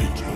take you.